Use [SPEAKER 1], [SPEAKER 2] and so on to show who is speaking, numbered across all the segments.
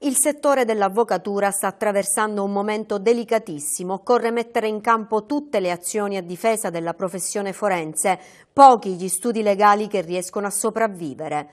[SPEAKER 1] Il settore dell'avvocatura sta attraversando un momento delicatissimo. Occorre mettere in campo tutte le azioni a difesa della professione forense, pochi gli studi legali che riescono a sopravvivere.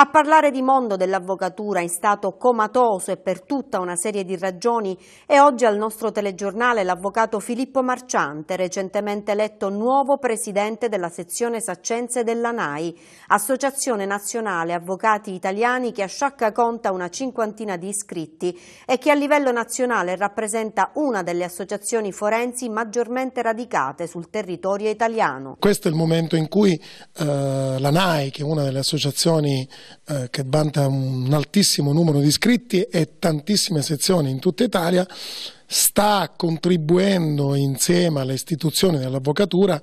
[SPEAKER 1] A parlare di mondo dell'avvocatura in stato comatoso e per tutta una serie di ragioni è oggi al nostro telegiornale l'avvocato Filippo Marciante, recentemente eletto nuovo presidente della sezione Saccenze dell'ANAI, Associazione Nazionale Avvocati Italiani che a Sciacca conta una cinquantina di iscritti e che a livello nazionale rappresenta una delle associazioni forensi maggiormente radicate sul territorio italiano.
[SPEAKER 2] Questo è il momento in cui eh, l'ANAI, che è una delle associazioni eh, che vanta un altissimo numero di iscritti e tantissime sezioni in tutta Italia, sta contribuendo insieme alle istituzioni dell'avvocatura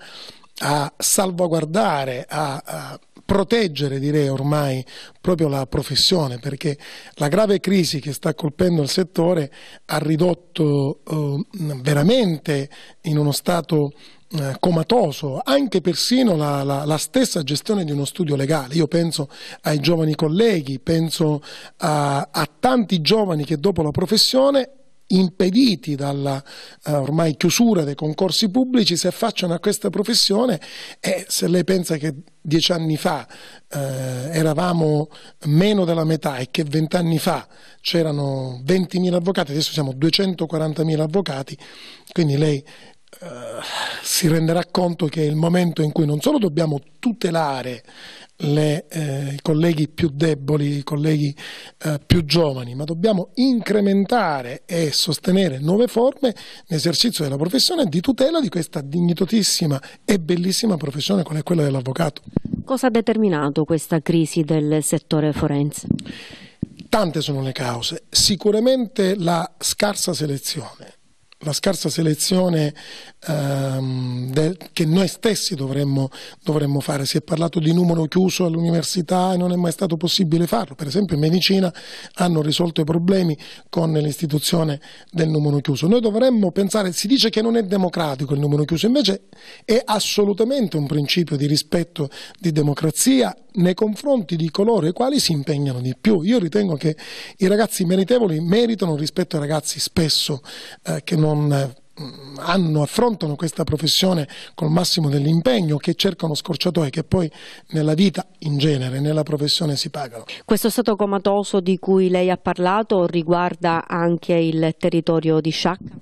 [SPEAKER 2] a salvaguardare, a, a, proteggere direi ormai proprio la professione perché la grave crisi che sta colpendo il settore ha ridotto eh, veramente in uno stato eh, comatoso, anche persino la, la, la, stessa gestione di uno studio legale. Io penso ai giovani colleghi, penso a, a tanti giovani che dopo la professione impediti dalla uh, ormai chiusura dei concorsi pubblici si affacciano a questa professione e se lei pensa che dieci anni fa uh, eravamo meno della metà e che vent'anni fa c'erano 20.000 avvocati, adesso siamo 240.000 avvocati, quindi lei eh, si renderà conto che è il momento in cui non solo dobbiamo tutelare le, eh, i colleghi più deboli, i colleghi eh, più giovani, ma dobbiamo incrementare e sostenere nuove forme nell'esercizio della professione di tutela di questa dignitosissima e bellissima professione qual è quella dell'avvocato.
[SPEAKER 1] Cosa ha determinato questa crisi del settore forense?
[SPEAKER 2] Tante sono le cause, sicuramente la scarsa selezione la scarsa selezione ehm, del, che noi stessi dovremmo, dovremmo, fare. Si è parlato di numero chiuso all'università e non è mai stato possibile farlo. Per esempio in medicina hanno risolto i problemi con l'istituzione del numero chiuso. Noi dovremmo pensare, si dice che non è democratico il numero chiuso, invece è assolutamente un principio di rispetto di democrazia nei confronti di coloro i quali si impegnano di più. Io ritengo che i ragazzi meritevoli meritano rispetto ai ragazzi spesso eh, che non eh, hanno, affrontano questa professione col massimo dell'impegno, che cercano scorciatoie che poi nella vita in genere, nella professione si pagano.
[SPEAKER 1] Questo stato comatoso di cui lei ha parlato riguarda anche il territorio di Sciacca?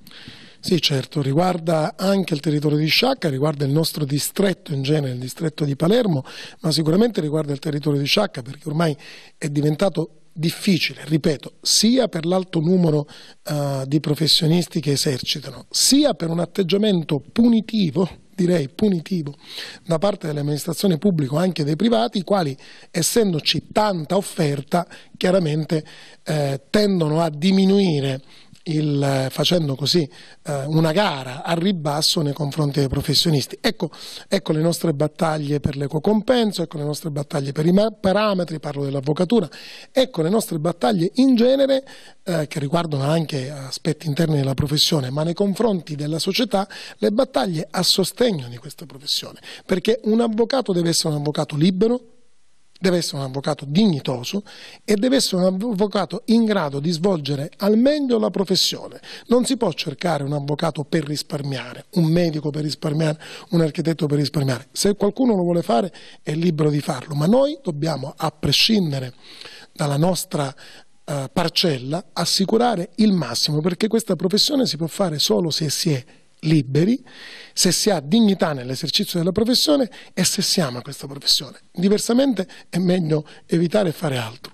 [SPEAKER 2] Sì, certo, riguarda anche il territorio di Sciacca, riguarda il nostro distretto in genere, il distretto di Palermo, ma sicuramente riguarda il territorio di Sciacca perché ormai è diventato difficile, ripeto, sia per l'alto numero uh, di professionisti che esercitano, sia per un atteggiamento punitivo, direi punitivo, da parte delle amministrazioni pubbliche o anche dei privati, i quali, essendoci tanta offerta, chiaramente eh, tendono a diminuire il, facendo così eh, una gara a ribasso nei confronti dei professionisti. Ecco, ecco le nostre battaglie per l'equo compenso, ecco le nostre battaglie per i parametri, parlo dell'avvocatura, ecco le nostre battaglie in genere eh, che riguardano anche aspetti interni della professione, ma nei confronti della società, le battaglie a sostegno di questa professione, perché un avvocato deve essere un avvocato libero, deve essere un avvocato dignitoso e deve essere un avvocato in grado di svolgere al meglio la professione. Non si può cercare un avvocato per risparmiare, un medico per risparmiare, un architetto per risparmiare. Se qualcuno lo vuole fare è libero di farlo, ma noi dobbiamo, a prescindere dalla nostra uh, parcella, assicurare il massimo, perché questa professione si può fare solo se si è liberi, se si ha dignità nell'esercizio della professione e se si ama questa professione. Diversamente è meglio evitare e fare altro.